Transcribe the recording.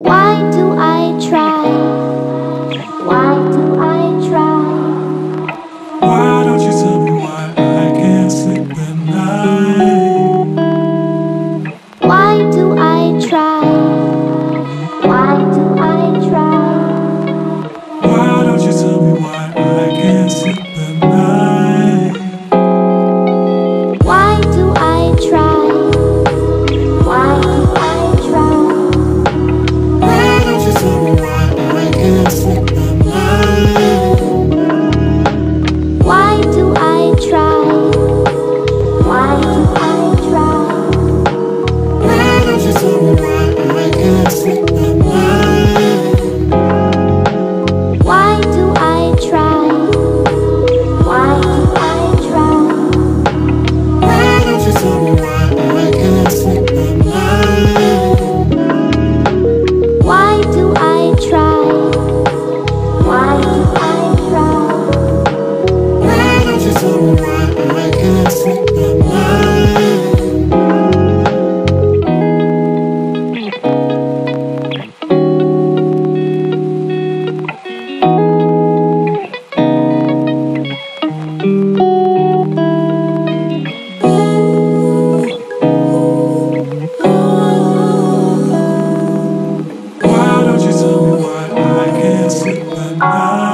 Why tonight.